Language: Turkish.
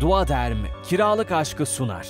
Duaderm kiralık aşkı sunar.